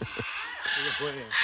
Ella fue...